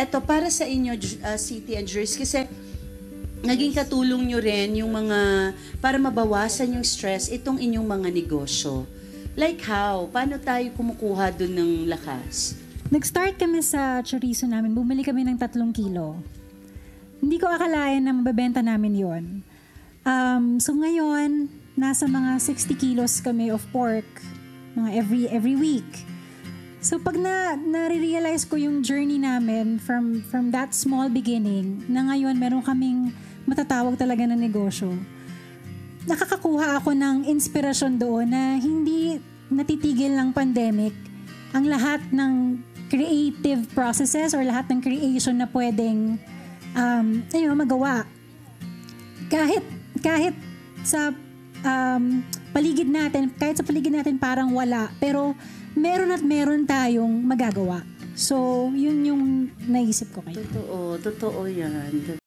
eto para sa inyo, uh, City and Joyce, kasi naging katulong nyo rin yung mga, para mabawasan yung stress, itong inyong mga negosyo. Like how? Paano tayo kumukuha dun ng lakas? Nag-start kami sa chorizo namin. Bumili kami ng tatlong kilo. Hindi ko akalain na mabebenta namin yon. Um, so ngayon, nasa mga 60 kilos kami of pork mga every every week. So pag na na-realize ko yung journey namin from from that small beginning na ngayon meron kaming matatawag talaga na negosyo. Nakakakuha ako ng inspirasyon doon na hindi natitigil ng pandemic ang lahat ng creative processes or lahat ng creation na pwedeng um, ayun, magawa. Kahit kahit sa um, paligid natin, kahit sa paligid natin parang wala, pero meron at meron tayong magagawa. So, yun yung naisip ko kayo. Totoo, totoo yan.